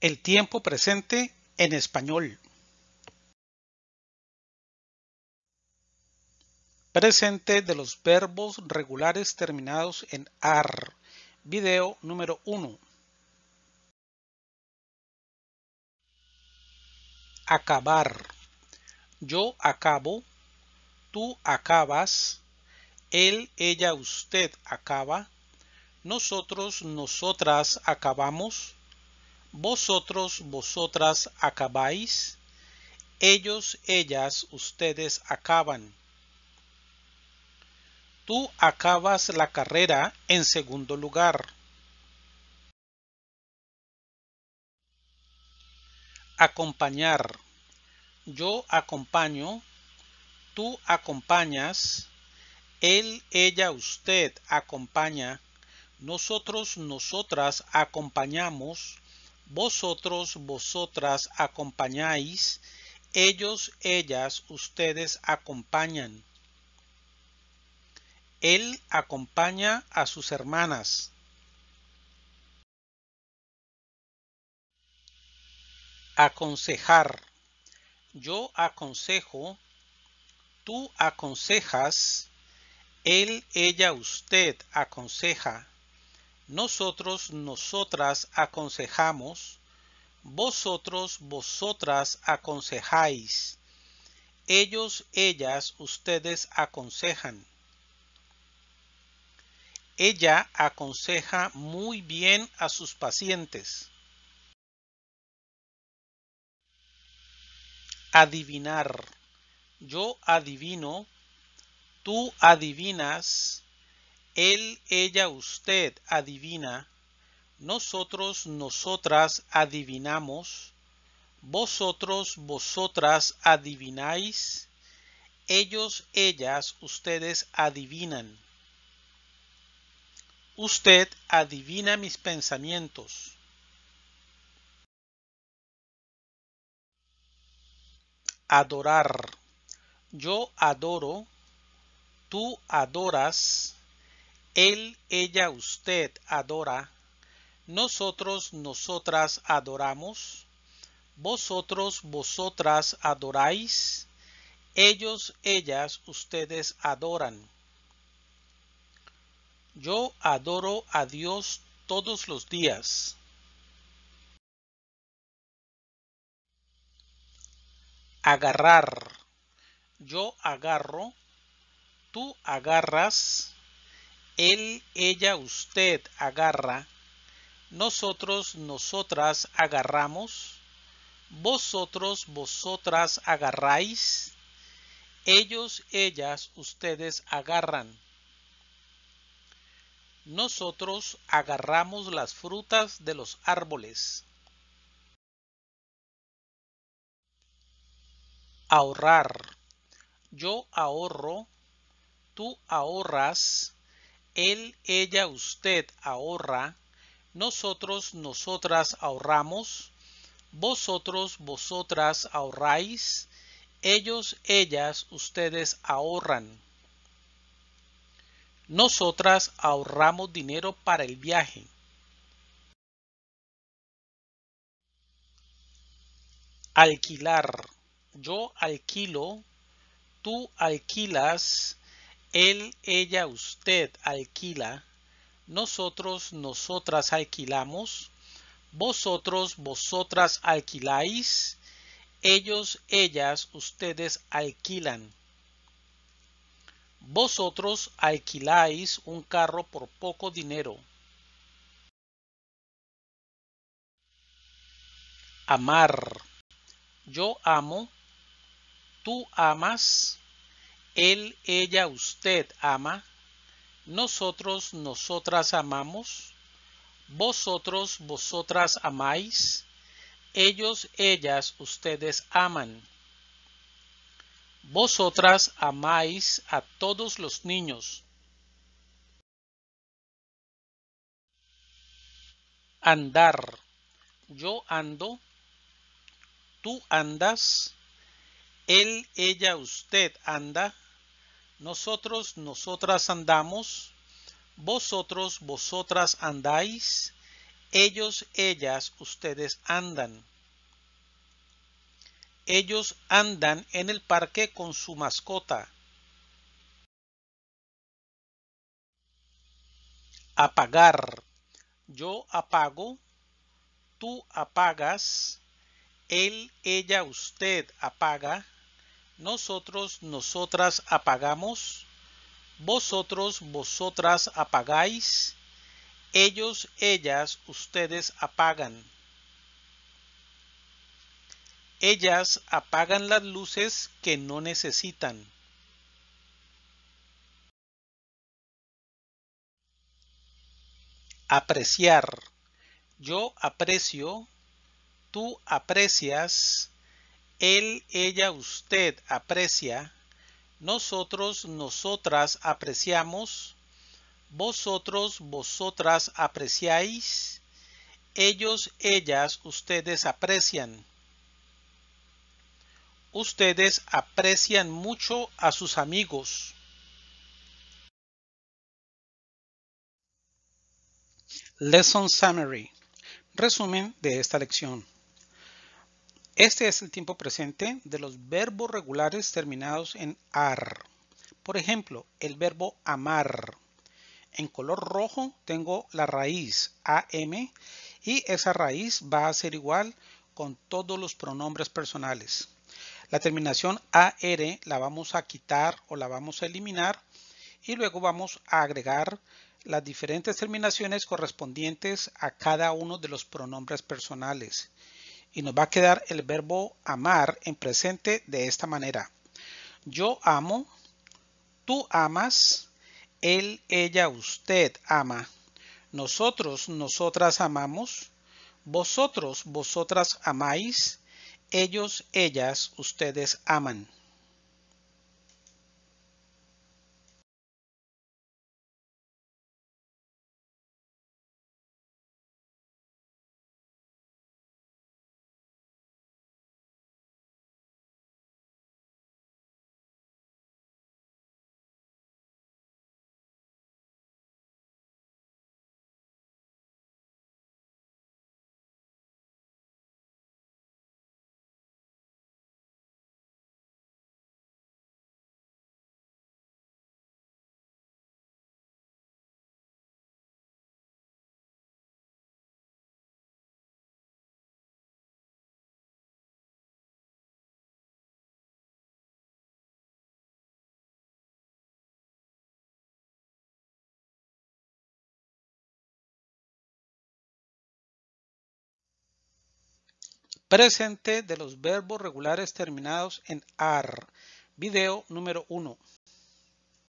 El tiempo presente en español. Presente de los verbos regulares terminados en AR. Video número 1. Acabar. Yo acabo. Tú acabas. Él, ella, usted acaba. Nosotros, nosotras acabamos vosotros, vosotras acabáis, ellos, ellas, ustedes acaban. Tú acabas la carrera en segundo lugar. Acompañar. Yo acompaño, tú acompañas, él, ella, usted acompaña, nosotros, nosotras acompañamos, vosotros, vosotras acompañáis, ellos, ellas, ustedes acompañan. Él acompaña a sus hermanas. Aconsejar. Yo aconsejo, tú aconsejas, él, ella, usted aconseja nosotros, nosotras aconsejamos, vosotros, vosotras aconsejáis, ellos, ellas, ustedes aconsejan. Ella aconseja muy bien a sus pacientes. Adivinar. Yo adivino, tú adivinas, él, ella, usted adivina. Nosotros, nosotras adivinamos. Vosotros, vosotras adivináis. Ellos, ellas, ustedes adivinan. Usted adivina mis pensamientos. Adorar. Yo adoro. Tú adoras él, ella, usted adora. Nosotros, nosotras adoramos. Vosotros, vosotras adoráis. Ellos, ellas, ustedes adoran. Yo adoro a Dios todos los días. Agarrar. Yo agarro. Tú agarras él, ella, usted agarra, nosotros, nosotras agarramos, vosotros, vosotras agarráis, ellos, ellas, ustedes agarran. Nosotros agarramos las frutas de los árboles. Ahorrar. Yo ahorro, tú ahorras, él, ella, usted ahorra, nosotros, nosotras ahorramos, vosotros, vosotras ahorráis, ellos, ellas, ustedes ahorran. Nosotras ahorramos dinero para el viaje. Alquilar. Yo alquilo, tú alquilas, él, ella, usted alquila. Nosotros, nosotras alquilamos. Vosotros, vosotras alquiláis. Ellos, ellas, ustedes alquilan. Vosotros alquiláis un carro por poco dinero. Amar. Yo amo. Tú amas él, ella, usted ama, nosotros, nosotras amamos, vosotros, vosotras amáis, ellos, ellas, ustedes aman. Vosotras amáis a todos los niños. Andar. Yo ando. Tú andas. Él, ella, usted anda nosotros, nosotras andamos, vosotros, vosotras andáis, Ellos, ellas, ustedes andan. Ellos andan en el parque con su mascota. Apagar. Yo apago. Tú apagas. Él, ella, usted apaga. Nosotros, nosotras apagamos. Vosotros, vosotras apagáis. Ellos, ellas, ustedes apagan. Ellas apagan las luces que no necesitan. Apreciar. Yo aprecio, tú aprecias, él, ella, usted aprecia, nosotros, nosotras apreciamos, vosotros, vosotras apreciáis, ellos, ellas, ustedes aprecian. Ustedes aprecian mucho a sus amigos. Lesson Summary. Resumen de esta lección. Este es el tiempo presente de los verbos regulares terminados en AR. Por ejemplo, el verbo amar. En color rojo tengo la raíz AM y esa raíz va a ser igual con todos los pronombres personales. La terminación AR la vamos a quitar o la vamos a eliminar y luego vamos a agregar las diferentes terminaciones correspondientes a cada uno de los pronombres personales. Y nos va a quedar el verbo amar en presente de esta manera. Yo amo, tú amas, él, ella, usted ama, nosotros, nosotras amamos, vosotros, vosotras amáis, ellos, ellas, ustedes aman. Presente de los verbos regulares terminados en AR. Video número 1.